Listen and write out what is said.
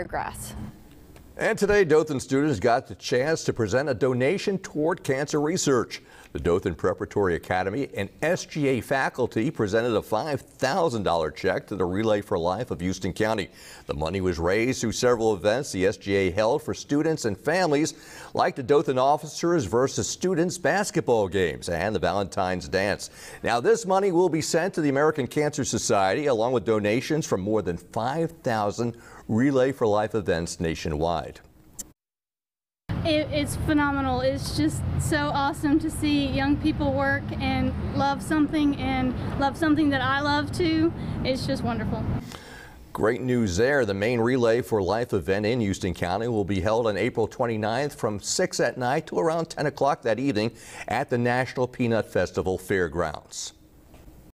grass. And today, Dothan students got the chance to present a donation toward cancer research. The Dothan Preparatory Academy and SGA faculty presented a $5,000 check to the Relay for Life of Houston County. The money was raised through several events the SGA held for students and families, like the Dothan Officers versus Students basketball games and the Valentine's Dance. Now, this money will be sent to the American Cancer Society along with donations from more than 5,000 Relay for Life events nationwide. It, it's phenomenal. It's just so awesome to see young people work and love something and love something that I love too. It's just wonderful. Great news there. The main Relay for Life event in Houston County will be held on April 29th from 6 at night to around 10 o'clock that evening at the National Peanut Festival Fairgrounds.